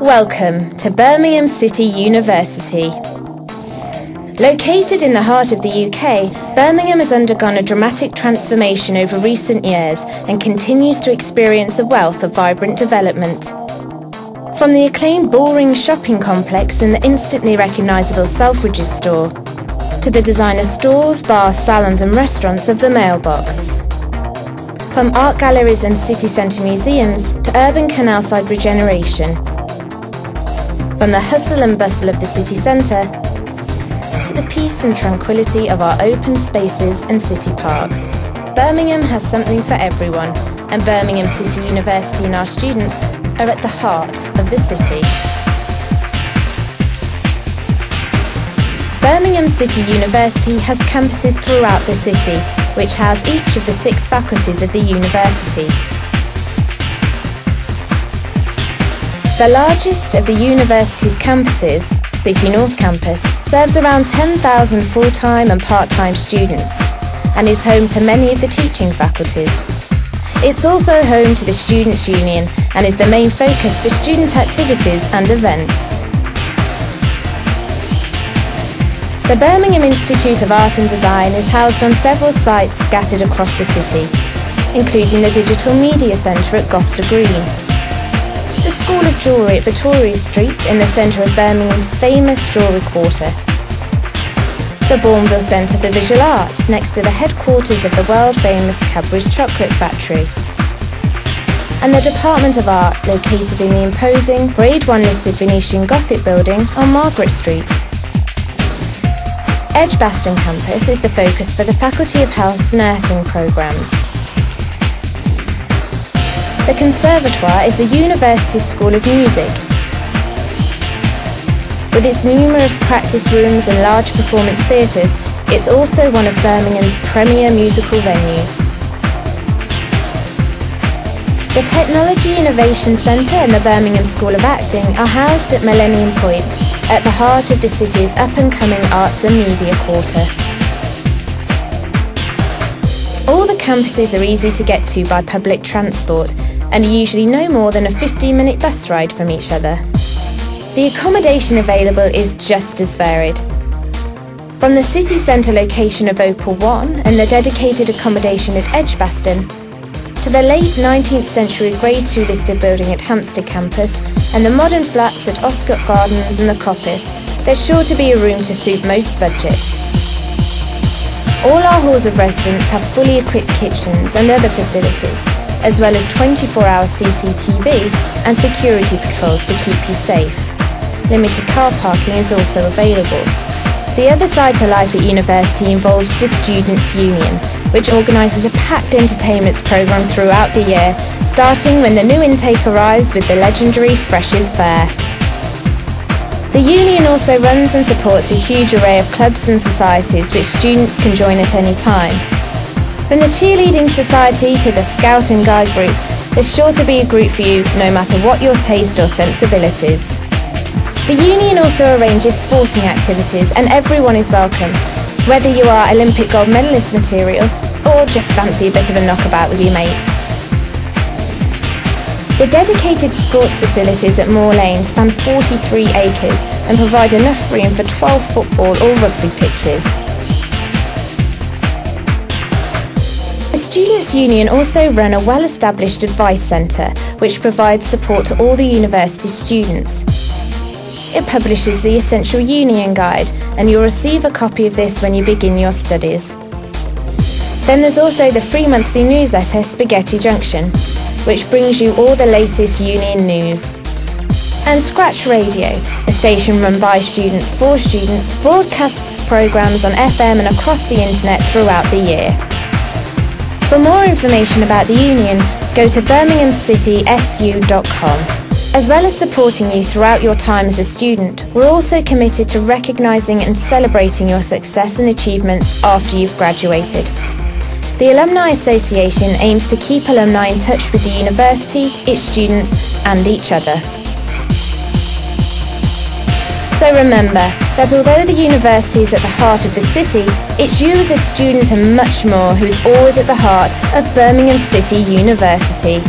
Welcome to Birmingham City University. Located in the heart of the UK, Birmingham has undergone a dramatic transformation over recent years and continues to experience a wealth of vibrant development. From the acclaimed Bullring shopping complex and the instantly recognisable Selfridges store, to the designer stores, bars, salons and restaurants of the mailbox. From art galleries and city centre museums to urban canalside regeneration, from the hustle and bustle of the city centre to the peace and tranquility of our open spaces and city parks. Birmingham has something for everyone, and Birmingham City University and our students are at the heart of the city. Birmingham City University has campuses throughout the city, which house each of the six faculties of the university. The largest of the university's campuses, City North Campus, serves around 10,000 full-time and part-time students and is home to many of the teaching faculties. It's also home to the Students' Union and is the main focus for student activities and events. The Birmingham Institute of Art and Design is housed on several sites scattered across the city, including the Digital Media Centre at Gosta Green, the School of Jewellery at Victoria Street in the centre of Birmingham's famous Jewellery Quarter. The Bournville Centre for Visual Arts next to the headquarters of the world-famous Cadbury's Chocolate Factory. And the Department of Art located in the imposing Grade 1 listed Venetian Gothic building on Margaret Street. Edgbaston campus is the focus for the Faculty of Health's nursing programmes. The Conservatoire is the university's School of Music. With its numerous practice rooms and large performance theatres, it's also one of Birmingham's premier musical venues. The Technology Innovation Centre and the Birmingham School of Acting are housed at Millennium Point, at the heart of the city's up-and-coming arts and media quarter. All the campuses are easy to get to by public transport and are usually no more than a 15 minute bus ride from each other. The accommodation available is just as varied. From the city centre location of Opal 1 and the dedicated accommodation at Edgbaston, to the late 19th century Grade 2 listed building at Hamstead campus and the modern flats at Oscott Gardens and the Coppice, there's sure to be a room to suit most budgets. All our halls of residence have fully equipped kitchens and other facilities, as well as 24-hour CCTV and security patrols to keep you safe. Limited car parking is also available. The other side to life at university involves the Students' Union, which organises a packed entertainments programme throughout the year, starting when the new intake arrives with the legendary Freshers Fair. The Union also runs and supports a huge array of clubs and societies which students can join at any time. From the cheerleading society to the scout and guide group, there's sure to be a group for you no matter what your taste or sensibilities. The Union also arranges sporting activities and everyone is welcome, whether you are Olympic gold medalist material or just fancy a bit of a knockabout with your mates. The dedicated sports facilities at Moor Lane span 43 acres and provide enough room for 12 football or rugby pitches. Students' Union also run a well-established advice centre which provides support to all the university students. It publishes the Essential Union Guide and you'll receive a copy of this when you begin your studies. Then there's also the free monthly newsletter Spaghetti Junction, which brings you all the latest union news. And Scratch Radio, a station run by students for students, broadcasts programmes on FM and across the internet throughout the year. For more information about the union, go to birminghamcitysu.com. As well as supporting you throughout your time as a student, we're also committed to recognising and celebrating your success and achievements after you've graduated. The Alumni Association aims to keep alumni in touch with the university, its students and each other. So remember that although the university is at the heart of the city, it's you as a student and much more who's always at the heart of Birmingham City University.